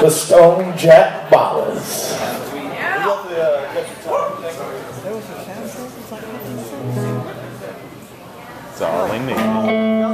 the Stone Jack Ballers. That's all I need.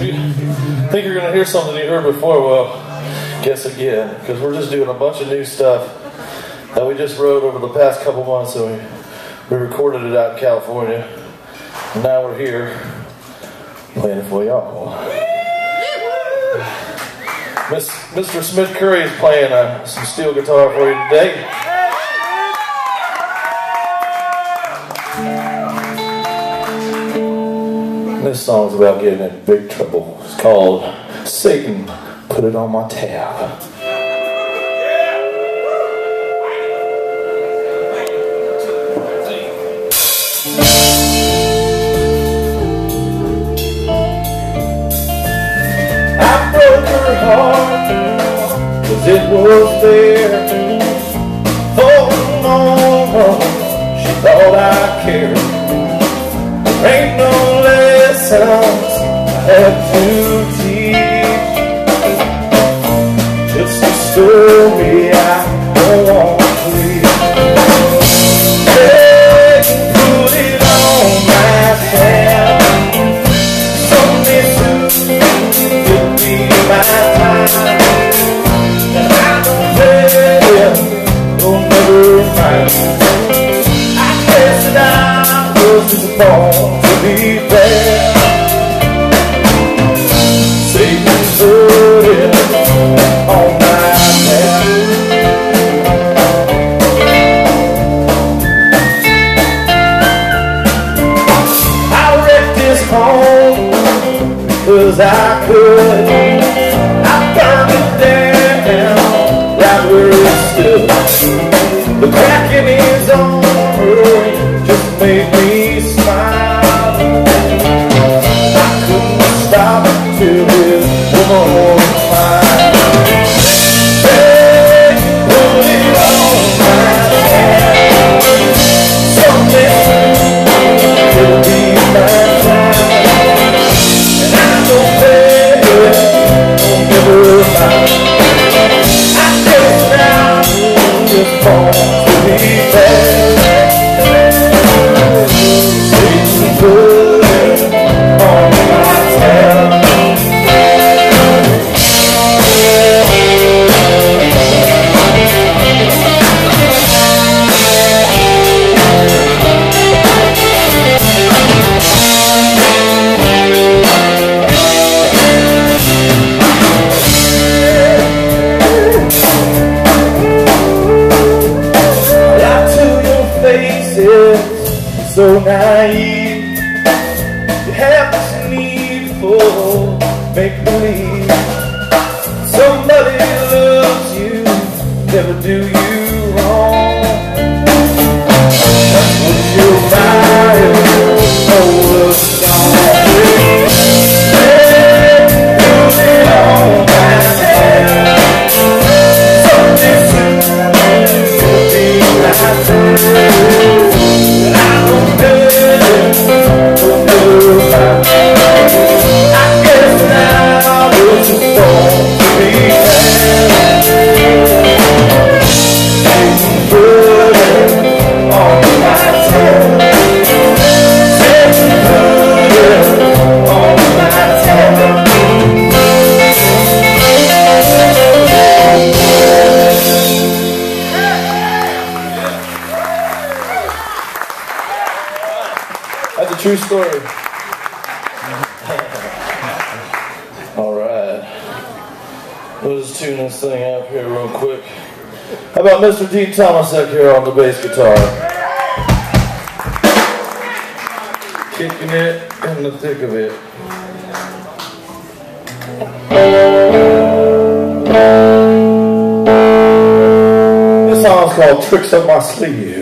Think you're gonna hear something you heard before, well, guess again, because we're just doing a bunch of new stuff that we just wrote over the past couple months, and we we recorded it out in California. And now we're here playing it for y'all. Miss, Mr. Smith Curry is playing uh, some steel guitar for you today. This song's about getting in big trouble. It's called Satan Put It On My Tab. I broke her heart it was there a moment She thought I cared There ain't no I have to teach Just a story I don't want to Mr. D. Tomasek here on the bass guitar. Kicking it in the thick of it. This song's called Tricks Up My Sleeve.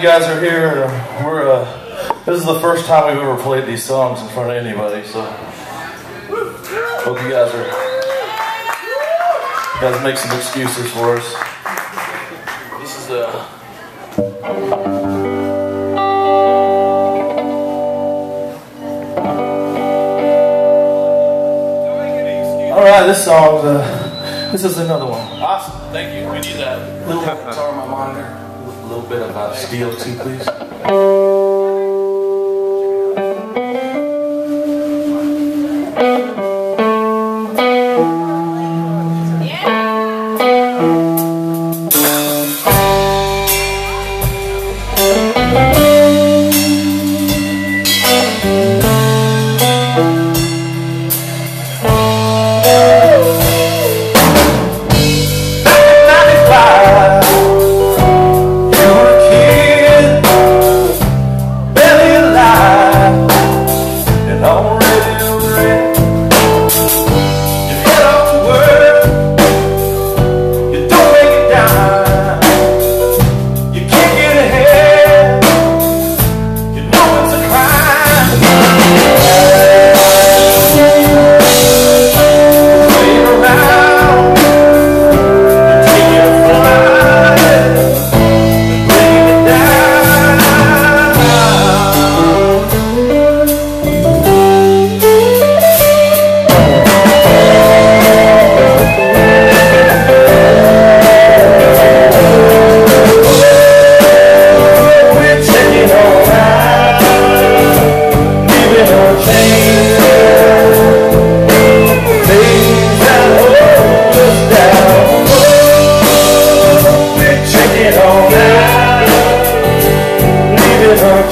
you guys are here. And we're uh, this is the first time we've ever played these songs in front of anybody, so hope you guys are you guys make some excuses for us. This is uh. All right, this song, uh, this is another one. Awesome, thank you. We need that. Little guitar on my monitor little bit of uh, steel too, please?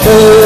Oh.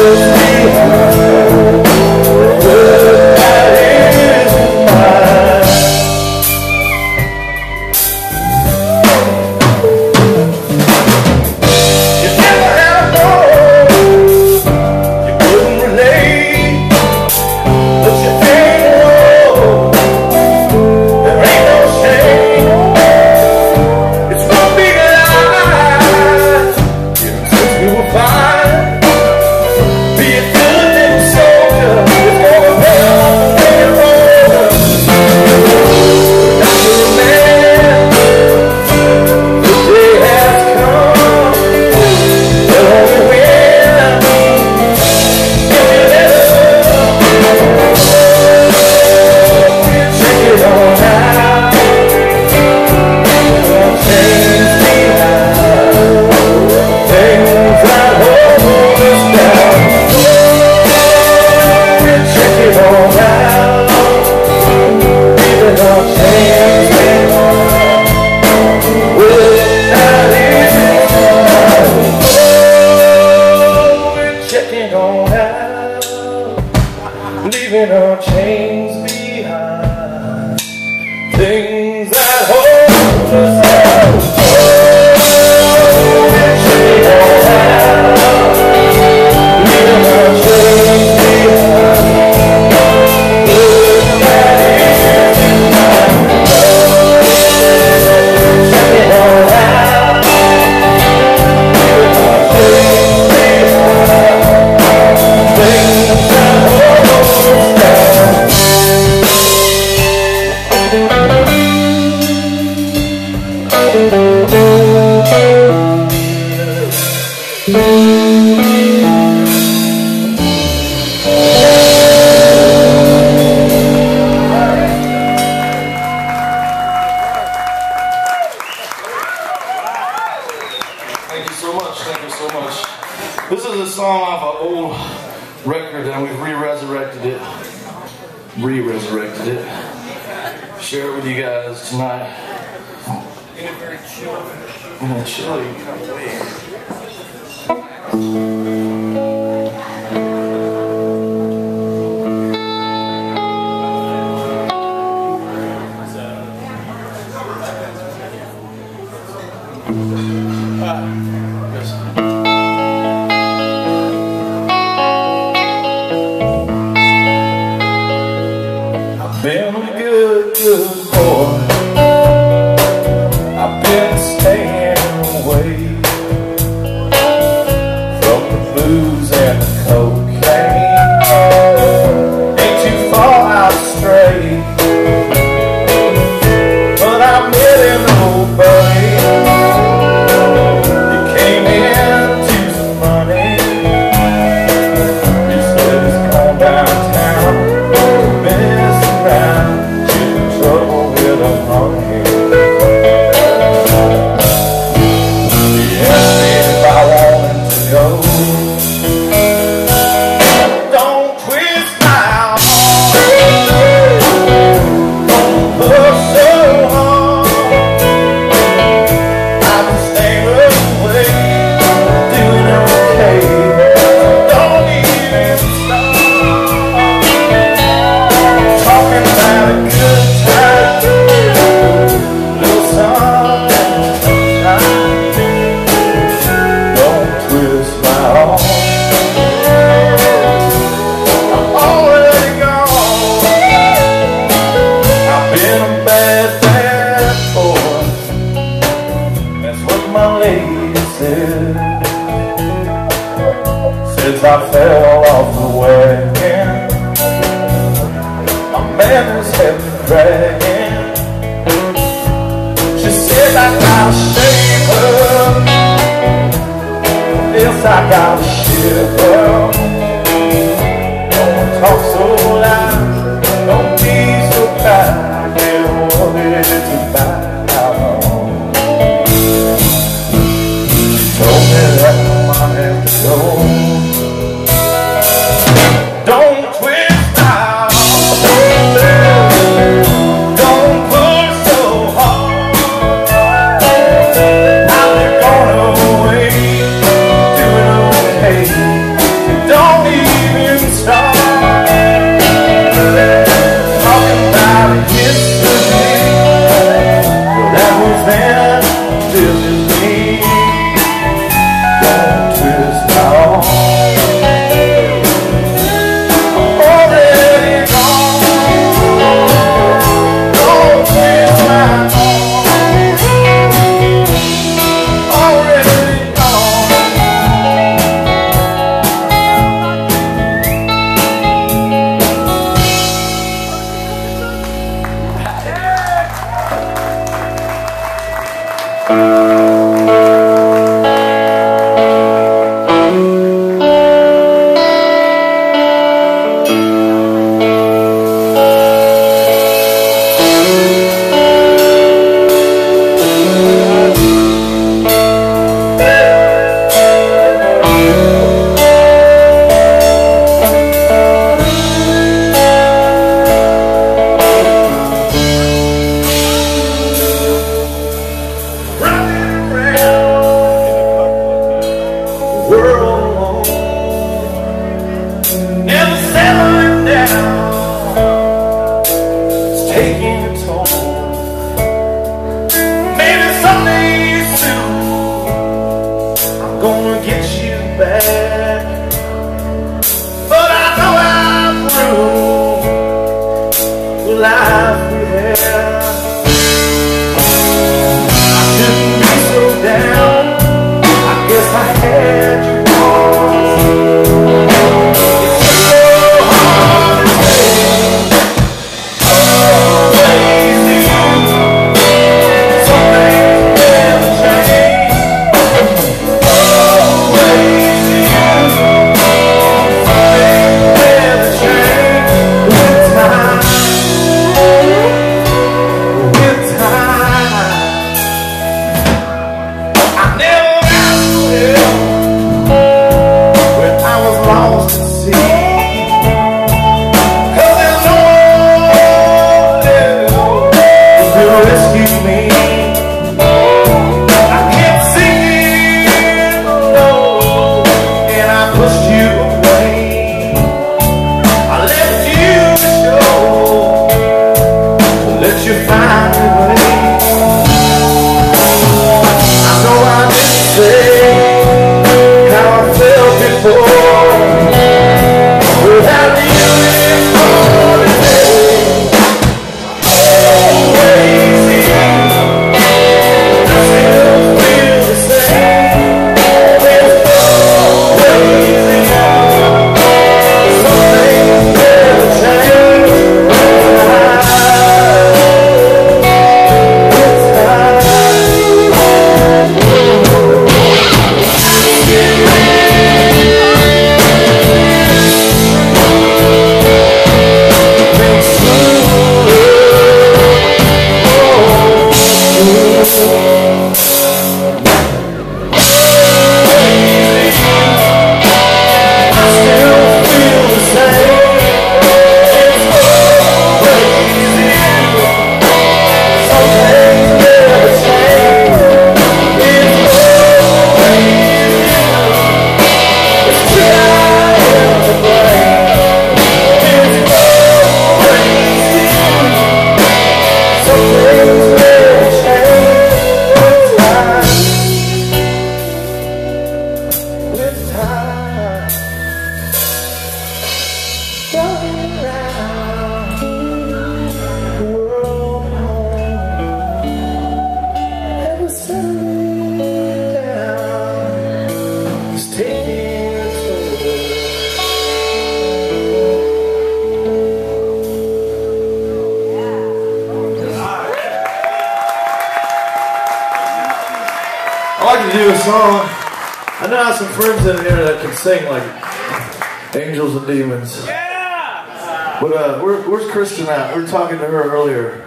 I know I have some friends in here that can sing like angels and demons. Yeah. But uh, where, where's Kristen at? We were talking to her earlier.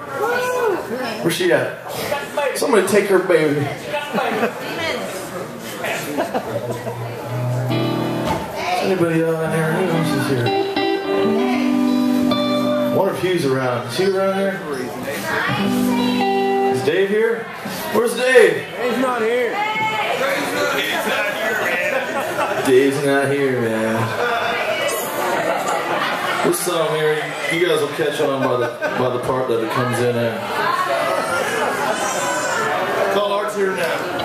Where's she at? Somebody take her baby. Anybody out in there? Who else is here? I wonder if he's around. Is he around here? Is Dave here? Where's Dave? He's not here. Dave's not here, man. This song here, you guys will catch on by the by the part that it comes in at. Call Art's here now.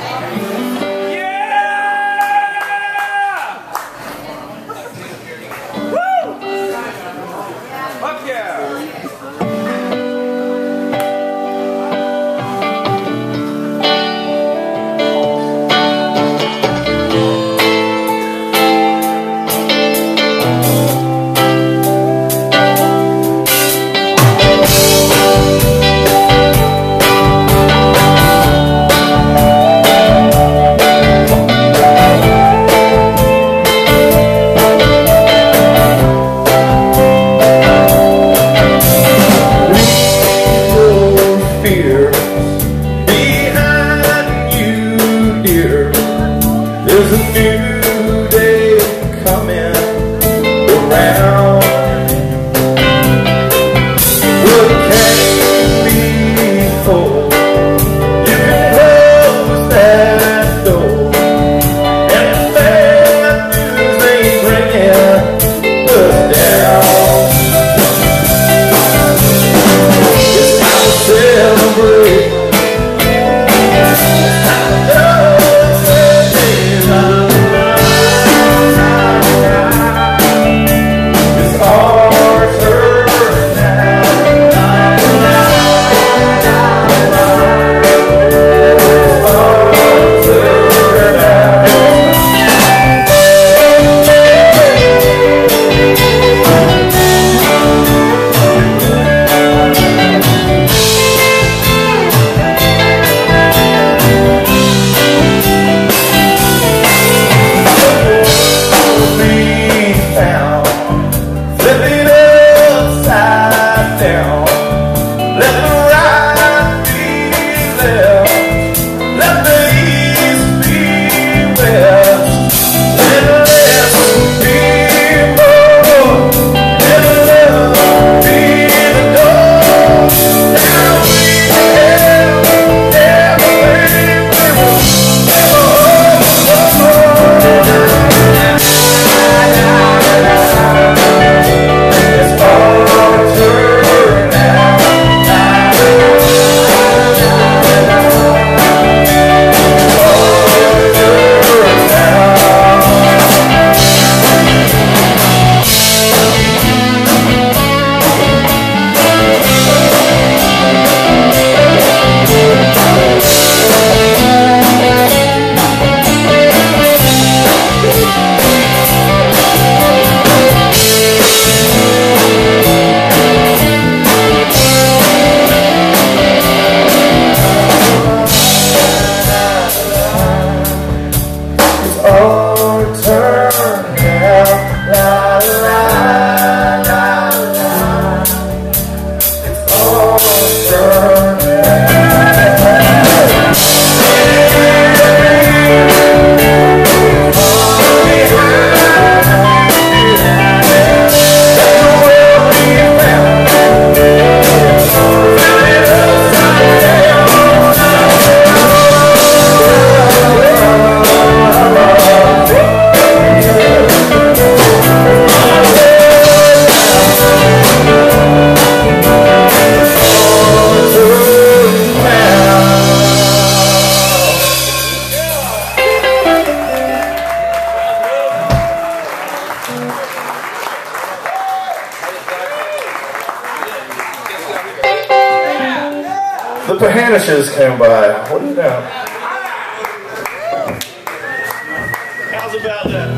About that?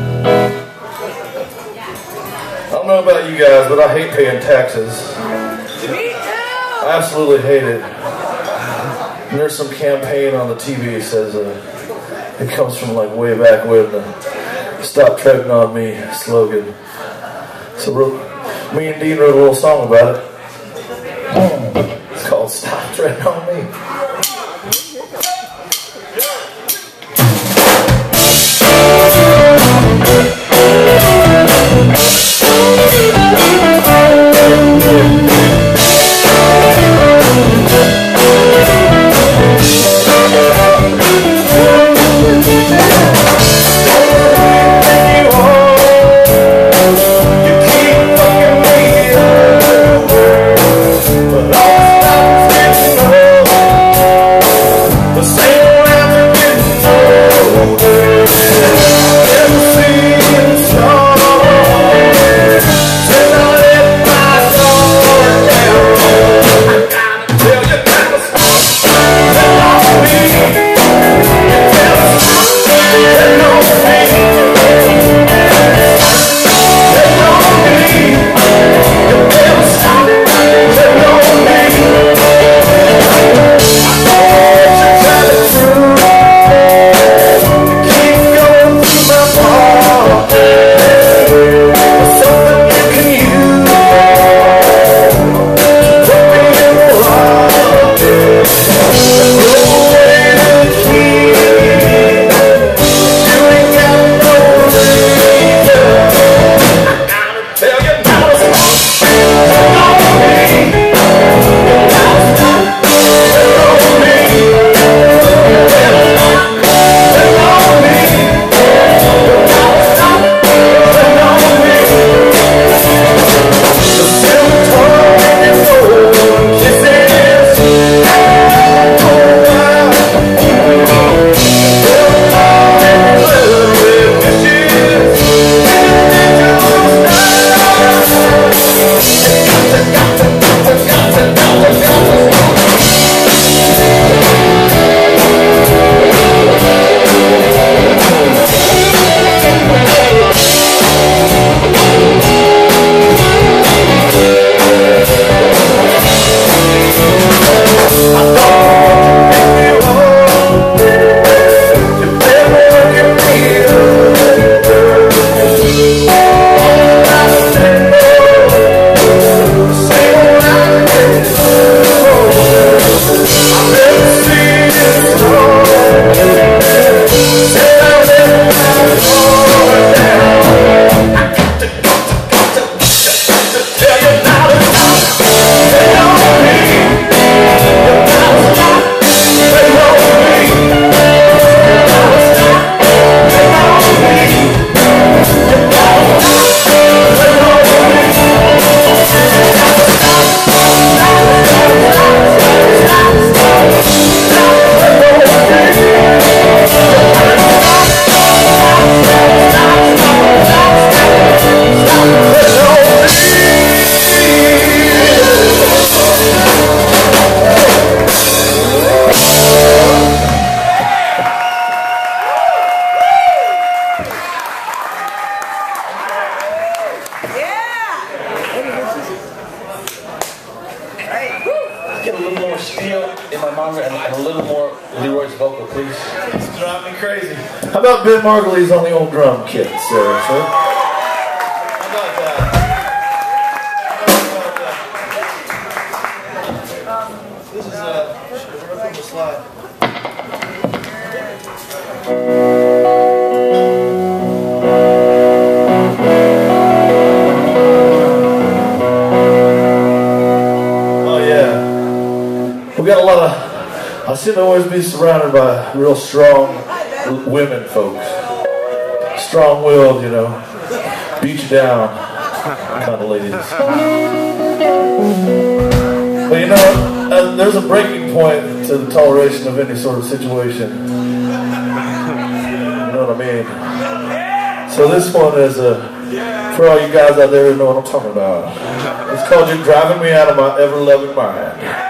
I don't know about you guys, but I hate paying taxes. Me I absolutely hate it. And there's some campaign on the TV that says uh, It comes from like way back when the "Stop Treading on Me" slogan. So me and Dean wrote a little song about it. It's called "Stop Treading on Me." Margulies on the old drum kit, sir? sir? How about that? How about that? This is uh, we're gonna put the slide. Oh yeah. We got a lot of. I seem to always be surrounded by real strong women folks. Strong-willed, you know. Beat you down kind of ladies. But you know, uh, there's a breaking point to the toleration of any sort of situation. You know what I mean? So this one is a. For all you guys out there who know what I'm talking about. It's called You're Driving Me Out of My Ever Loving Mind.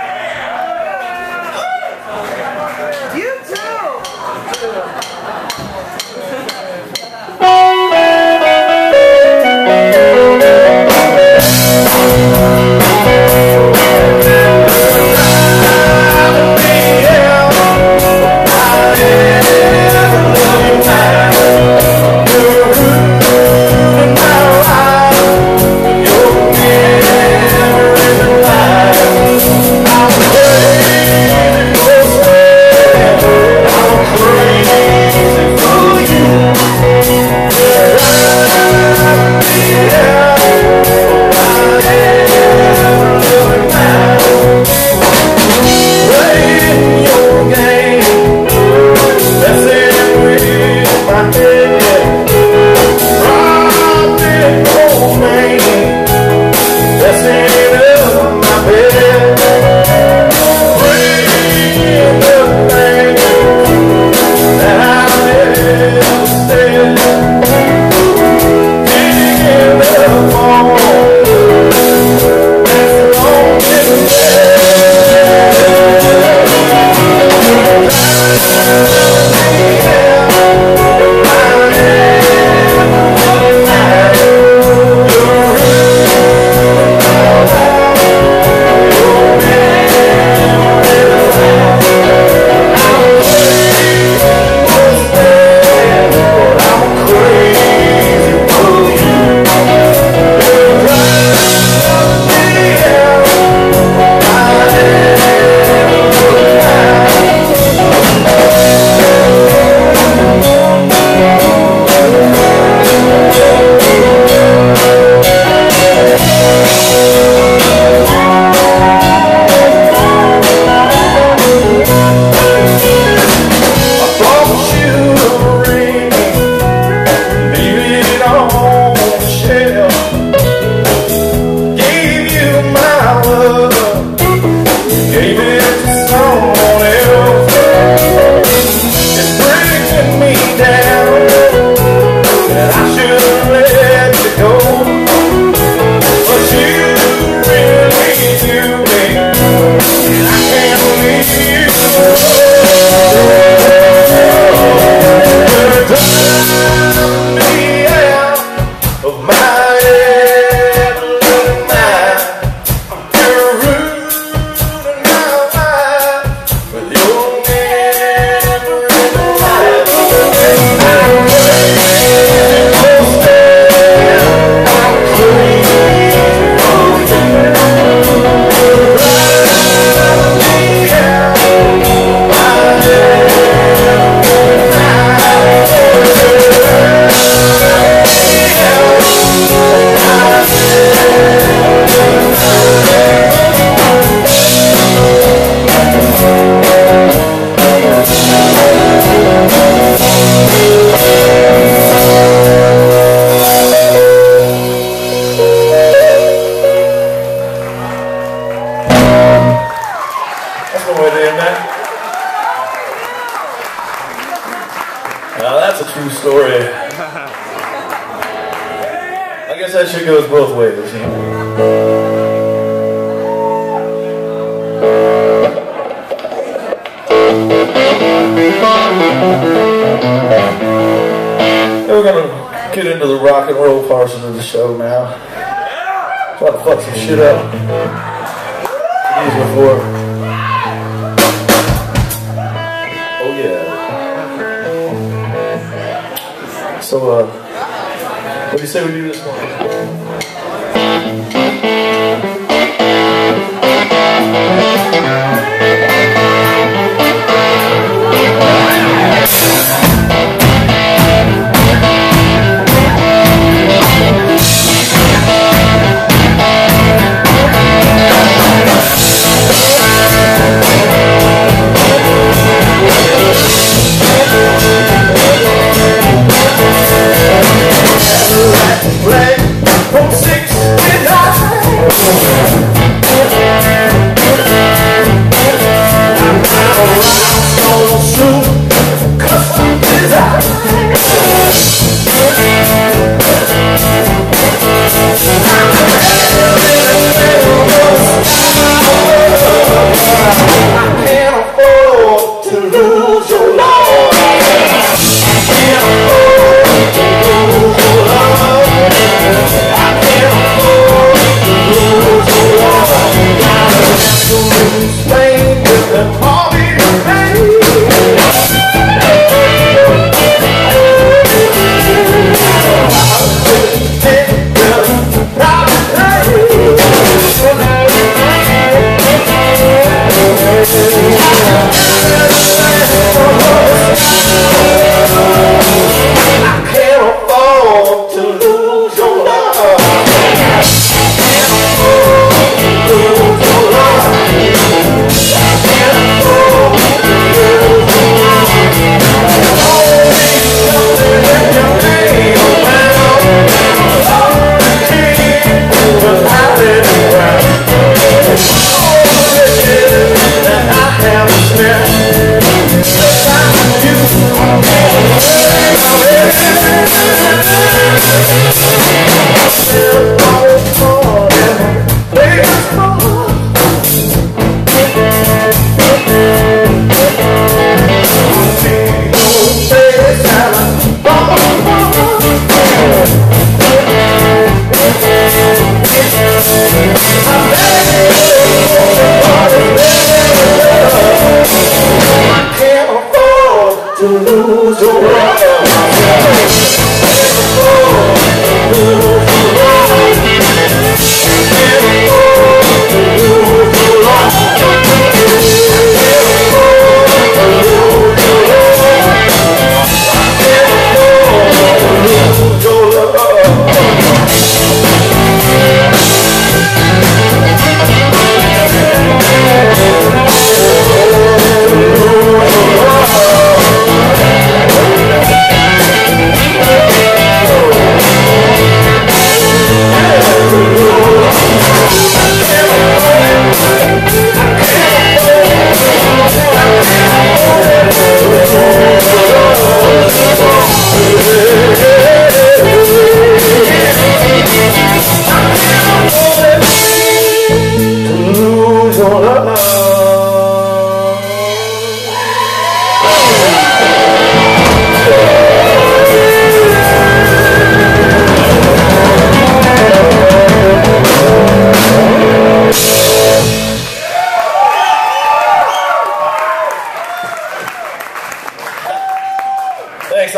shira.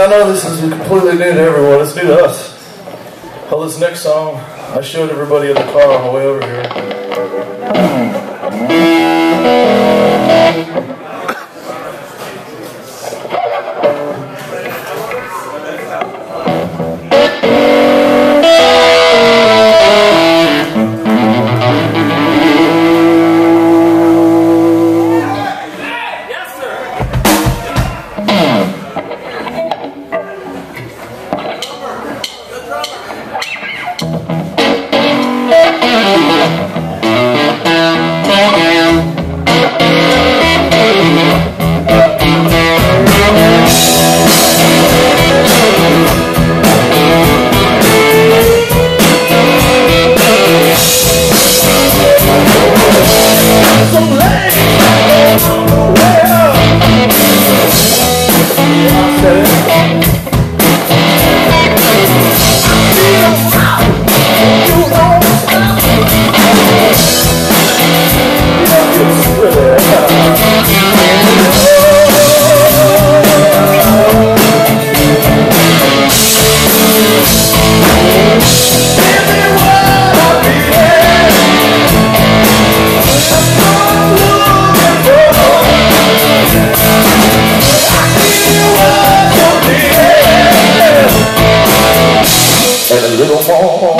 I know this is completely new to everyone. It's new to us. Well, this next song, I showed everybody in the car on the way over here. Want.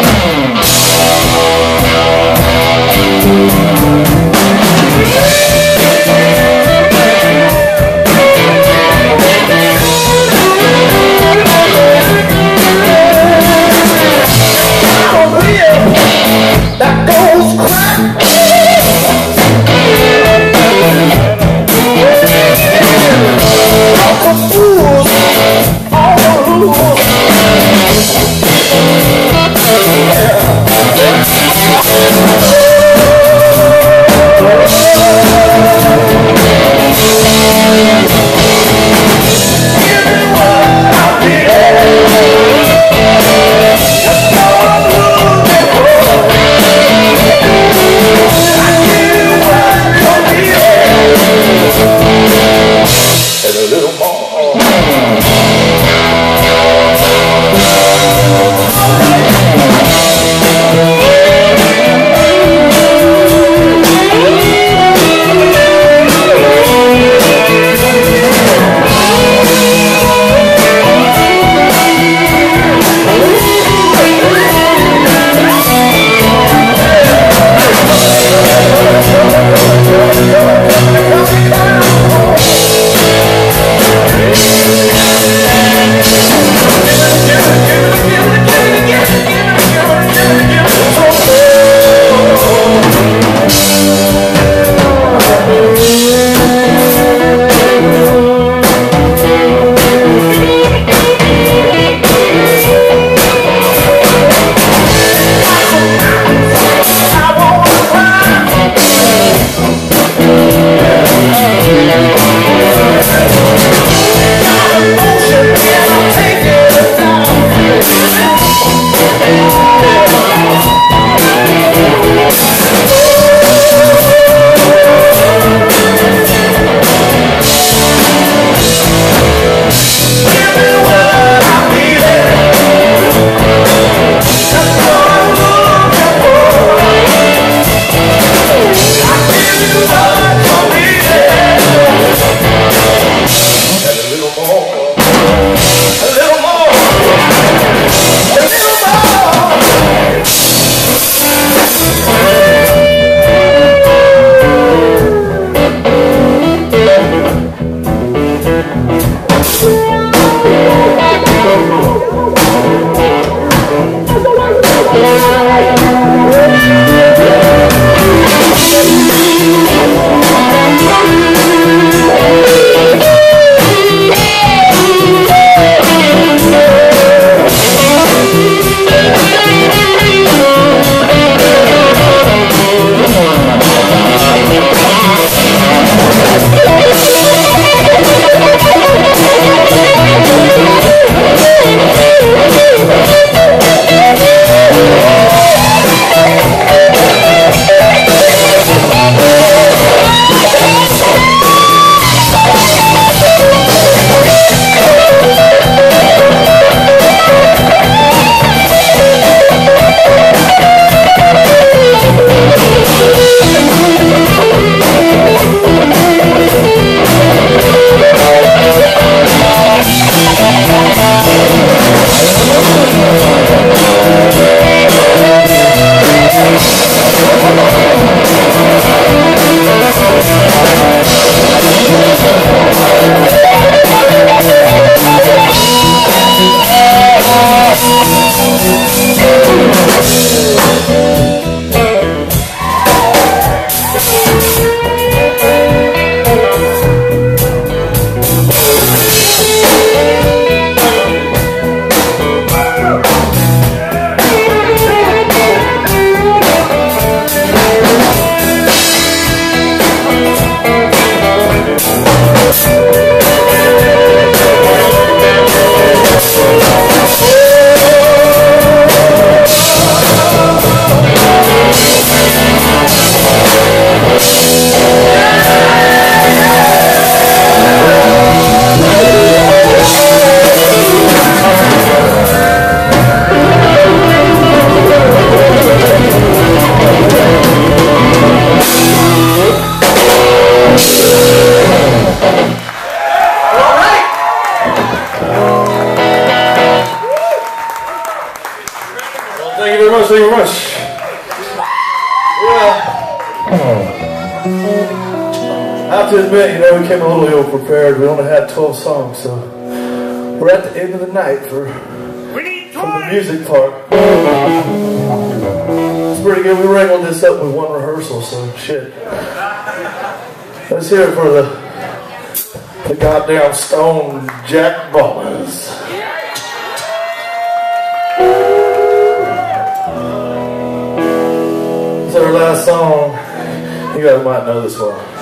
prepared. We only had 12 songs, so we're at the end of the night for, for the music part. It's pretty good. We wrangled this up with one rehearsal, so shit. Let's hear it for the, the goddamn Stone Jack Ballers. It's our last song. You guys might know this one.